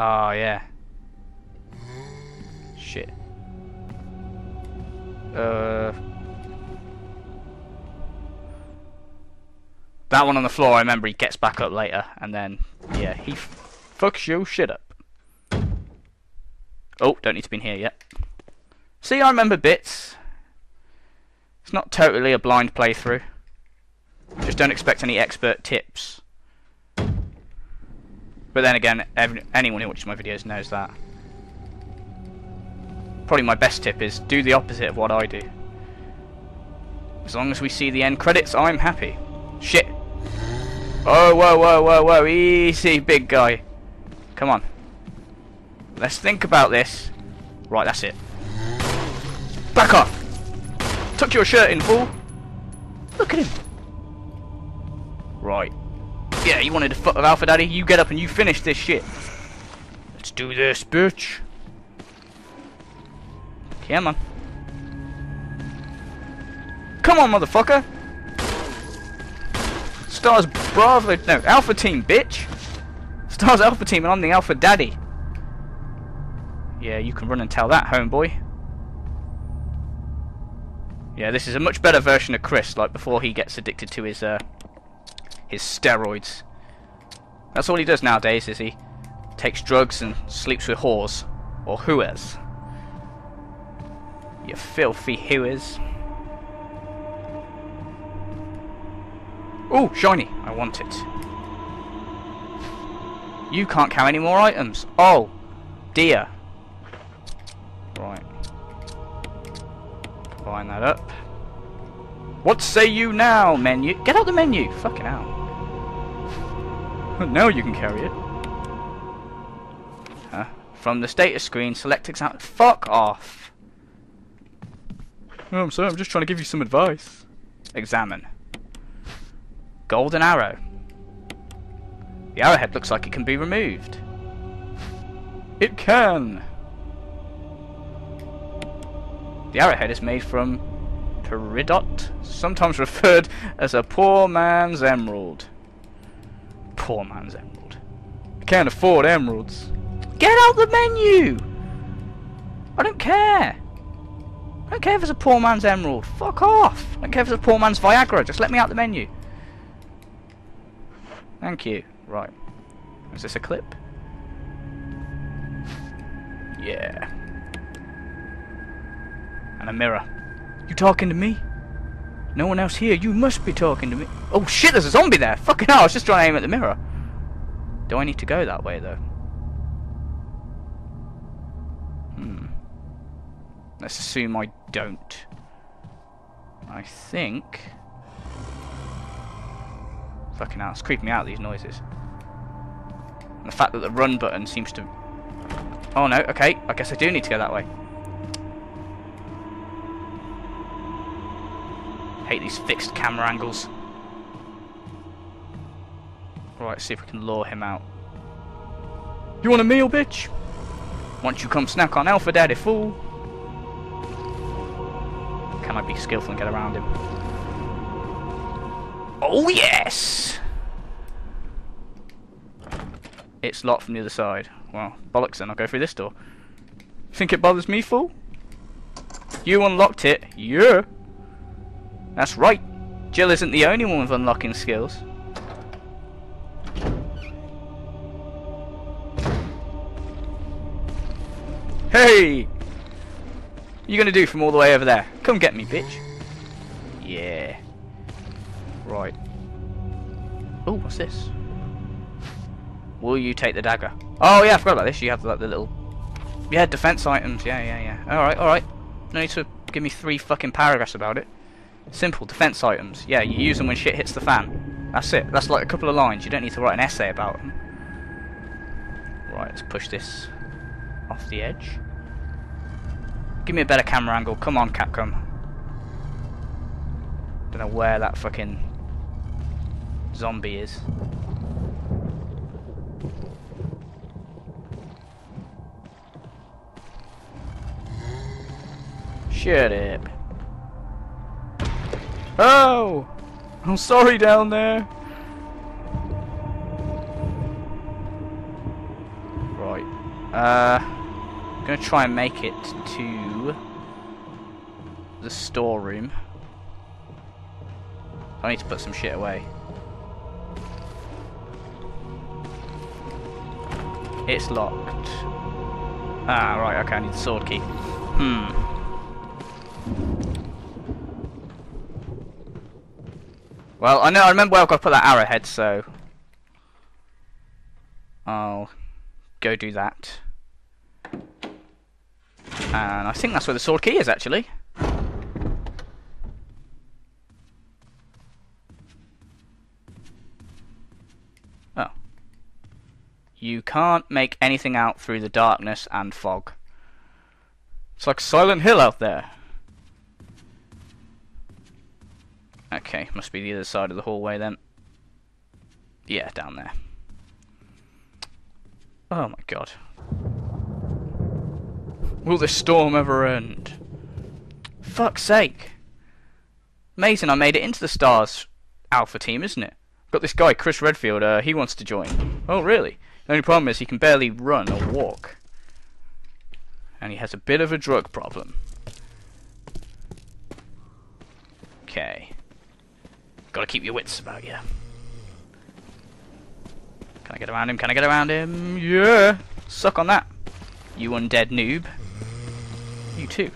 Oh, yeah. Shit. Uh... That one on the floor, I remember he gets back up later, and then, yeah, he fucks your shit up. Oh, don't need to be in here yet. See, I remember bits. It's not totally a blind playthrough. Just don't expect any expert tips. But then again, anyone who watches my videos knows that. Probably my best tip is do the opposite of what I do. As long as we see the end credits, I'm happy. Shit. Oh, whoa, whoa, whoa, whoa. Easy, big guy. Come on. Let's think about this. Right, that's it. Back off! Tuck your shirt in, fool! Look at him! Right. Yeah, you wanted to fuck with Alpha Daddy? You get up and you finish this shit. Let's do this, bitch. Come on. Come on, motherfucker! Stars Bravo, no, Alpha Team, bitch! Stars Alpha Team and I'm the Alpha Daddy. Yeah, you can run and tell that, homeboy. Yeah, this is a much better version of Chris, like before he gets addicted to his uh, his steroids. That's all he does nowadays, is he takes drugs and sleeps with whores. Or whoas. You filthy whoas. Oh, shiny. I want it. You can't carry any more items. Oh, dear. Right. Line that up. What say you now, menu? Get out the menu! Fucking hell. now you can carry it. Huh? From the status screen, select example. Fuck off! Oh, I'm sorry, I'm just trying to give you some advice. Examine. Golden arrow. The arrowhead looks like it can be removed. It can! The arrowhead is made from peridot, sometimes referred as a poor man's emerald. Poor man's emerald. I can't afford emeralds. Get out the menu! I don't care. I don't care if it's a poor man's emerald. Fuck off. I don't care if it's a poor man's Viagra. Just let me out the menu. Thank you. Right. Is this a clip? Yeah and a mirror. You talking to me? No one else here. You must be talking to me. Oh shit, there's a zombie there. Fucking hell, I was just trying to aim at the mirror. Do I need to go that way though? Hmm. Let's assume I don't. I think... Fucking hell, it's creeping me out, these noises. And the fact that the run button seems to... Oh no, okay, I guess I do need to go that way. Hate these fixed camera angles. Right, see if we can lure him out. You want a meal, bitch? Once you come snack on Alpha Daddy, fool. Can I be skillful and get around him? Oh, yes! It's locked from the other side. Well, bollocks then, I'll go through this door. Think it bothers me, fool? You unlocked it, yeah. That's right. Jill isn't the only one with unlocking skills. Hey! You gonna do from all the way over there? Come get me, bitch. Yeah. Right. Oh, what's this? Will you take the dagger? Oh yeah, I forgot about this. You have like the little, yeah, defense items. Yeah, yeah, yeah. All right, all right. No need to give me three fucking paragraphs about it. Simple, defense items. Yeah, you use them when shit hits the fan. That's it. That's like a couple of lines. You don't need to write an essay about them. Right, let's push this off the edge. Give me a better camera angle. Come on, Capcom. Don't know where that fucking zombie is. Shut up. Oh! I'm sorry down there. Right. Uh, I'm gonna try and make it to the storeroom. I need to put some shit away. It's locked. Ah, right, okay, I need the sword key. Hmm. Well, I know, I remember where I've got to put that arrowhead, so... I'll go do that. And I think that's where the sword key is, actually. Oh. You can't make anything out through the darkness and fog. It's like Silent Hill out there. Okay, must be the other side of the hallway then. Yeah, down there. Oh my god. Will this storm ever end? Fuck's sake. Amazing I made it into the STARS Alpha team, isn't it? Got this guy, Chris Redfield, uh, he wants to join. Oh, really? The only problem is he can barely run or walk. And he has a bit of a drug problem. Okay. Gotta keep your wits about you. Can I get around him? Can I get around him? Yeah! Suck on that, you undead noob. You too.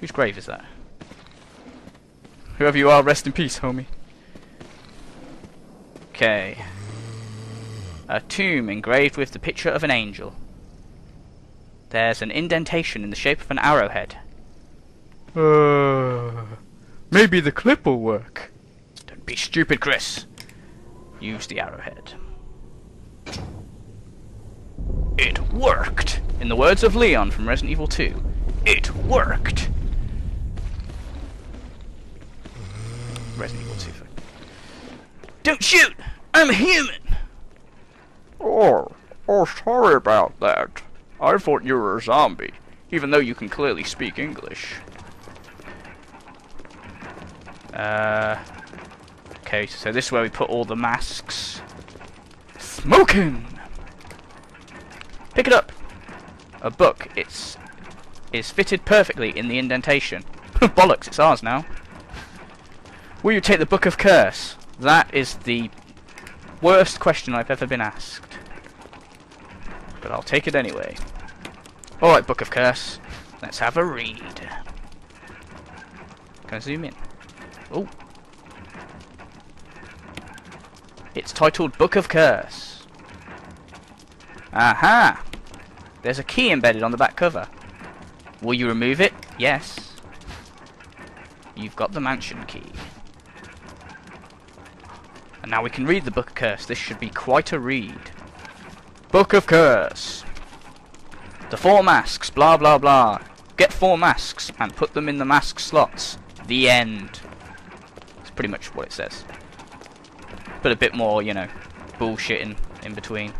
Whose grave is that? Whoever you are, rest in peace, homie. Okay. A tomb engraved with the picture of an angel. There's an indentation in the shape of an arrowhead. Uh, maybe the clip will work. Don't be stupid, Chris. Use the arrowhead. It worked! In the words of Leon from Resident Evil 2, it worked! Resident Evil 2. Don't shoot! I'm a human! Oh, oh, sorry about that. I thought you were a zombie, even though you can clearly speak English. Uh, okay, so this is where we put all the masks. Smoking! Pick it up! A book. It's is fitted perfectly in the indentation. Bollocks, it's ours now. Will you take the Book of Curse? That is the worst question I've ever been asked. But I'll take it anyway. Alright, Book of Curse. Let's have a read. Can I zoom in? Oh. It's titled Book of Curse. Aha! There's a key embedded on the back cover. Will you remove it? Yes. You've got the mansion key. And now we can read the Book of Curse. This should be quite a read. Book of Curse. The four masks, blah blah blah. Get four masks and put them in the mask slots. The end. Pretty much what it says. But a bit more, you know, bullshitting in, between.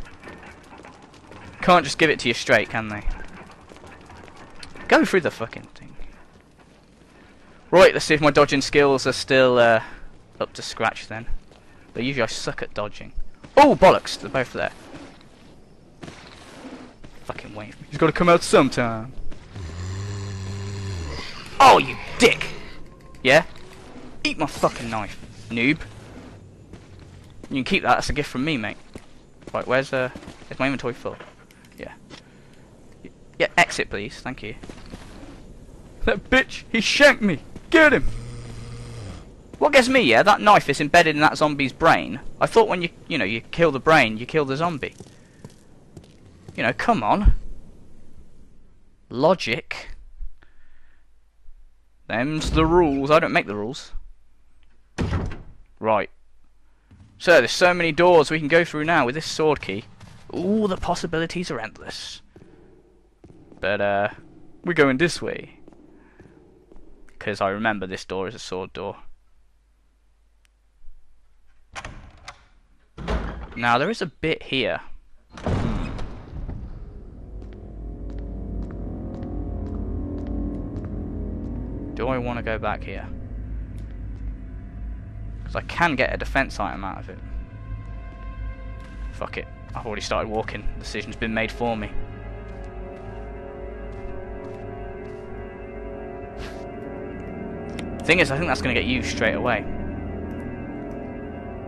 Can't just give it to you straight, can they? Go through the fucking thing. Right, let's see if my dodging skills are still uh, up to scratch then. But usually I suck at dodging. Oh, bollocks! They're both there. Fucking wait. He's got to come out sometime. Oh, you dick! Yeah? Eat my fucking knife, noob. You can keep that. That's a gift from me, mate. Right, where's uh? Is my inventory full? Yeah. Yeah, exit, please. Thank you. That bitch! He shanked me. Get him! What gets me, yeah, that knife is embedded in that zombie's brain. I thought when you, you know, you kill the brain, you kill the zombie. You know, come on. Logic. Them's the rules. I don't make the rules. Right. So, there's so many doors we can go through now with this sword key. Ooh, the possibilities are endless. But, uh, we're going this way. Because I remember this door is a sword door. Now, there is a bit here. Do I want to go back here? I can get a defense item out of it. Fuck it. I've already started walking. The decision's been made for me. Thing is, I think that's going to get used straight away.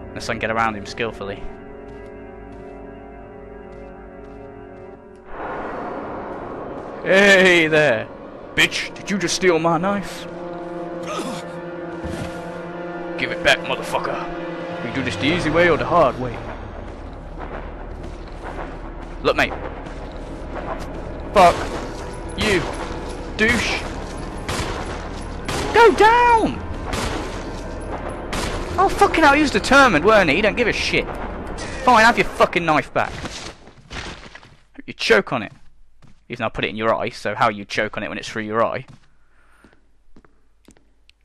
Unless I can get around him skillfully. Hey there! Bitch, did you just steal my knife? Give it back, motherfucker. We do this the easy way or the hard way. Look, mate. Fuck. You. Douche. Go down! Oh, fucking hell, he was determined, weren't he? He don't give a shit. Fine, have your fucking knife back. You choke on it. Even though I put it in your eye, so how you choke on it when it's through your eye.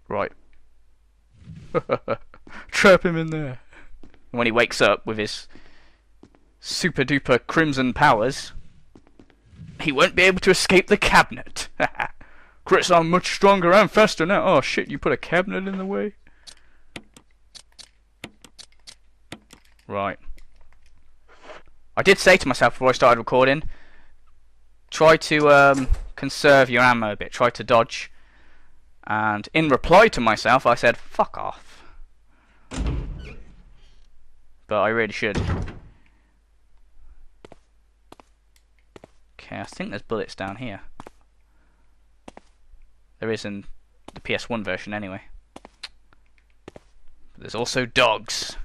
Right. Trap him in there. When he wakes up with his super duper crimson powers, he won't be able to escape the cabinet. Chris, I'm much stronger and faster now. Oh shit, you put a cabinet in the way? Right. I did say to myself before I started recording, try to um, conserve your ammo a bit, try to dodge. And in reply to myself, I said, fuck off. But I really should. Okay, I think there's bullets down here. There is in the PS1 version anyway. But there's also dogs.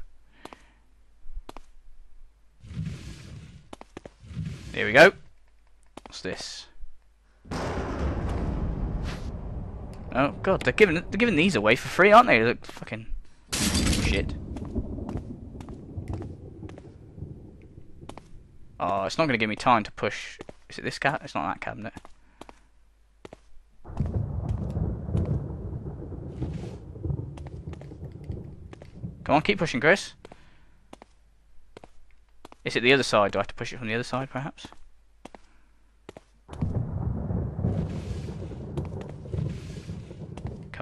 There we go. What's this? Oh god, they're giving they're giving these away for free, aren't they? They look fucking shit. Oh, it's not going to give me time to push. Is it this cat? It's not that cabinet. Come on, keep pushing, Chris. Is it the other side? Do I have to push it from the other side, perhaps?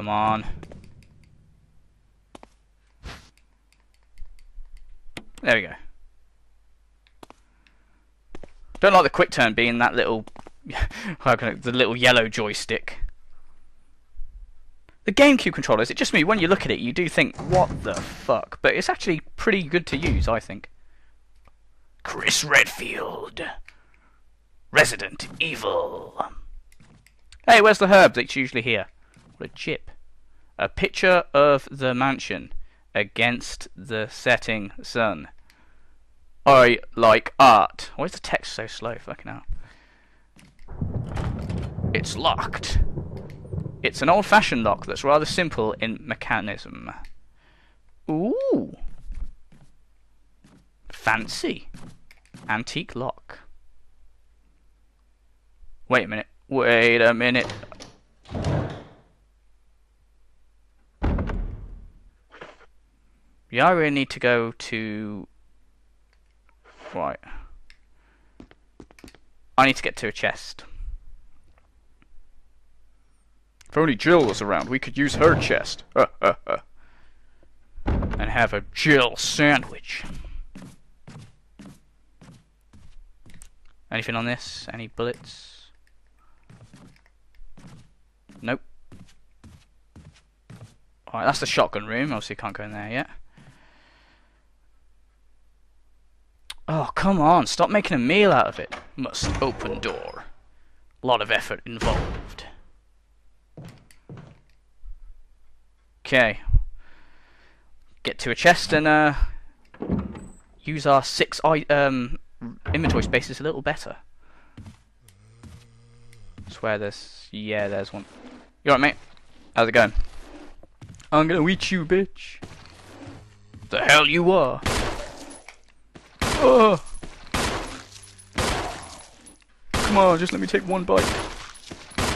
Come on. There we go. Don't like the quick turn being that little, the little yellow joystick. The GameCube controllers, it just me, when you look at it, you do think, what the fuck? But it's actually pretty good to use, I think. Chris Redfield. Resident Evil. Hey, where's the herb that's usually here? What a chip. A picture of the mansion against the setting sun. I like art. Why is the text so slow? Fucking hell. It's locked. It's an old-fashioned lock that's rather simple in mechanism. Ooh. Fancy. Antique lock. Wait a minute. Wait a minute. Yeah, I really need to go to... Right. I need to get to a chest. If only Jill was around, we could use her chest. and have a Jill sandwich. Anything on this? Any bullets? Nope. Alright, that's the shotgun room. Obviously can't go in there yet. Oh, come on. Stop making a meal out of it. Must open door. Lot of effort involved. Okay. Get to a chest and uh, use our six um, inventory spaces a little better. Swear there's... Yeah, there's one. You alright, mate? How's it going? I'm gonna eat you, bitch. The hell you are. Oh. Come on, just let me take one bite.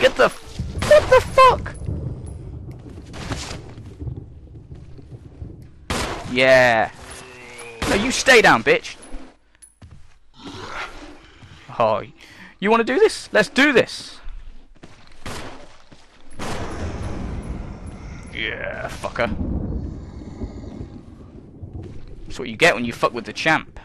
Get the... What the fuck? Yeah. No, you stay down, bitch. Oh, you want to do this? Let's do this. Yeah, fucker. That's what you get when you fuck with the champ.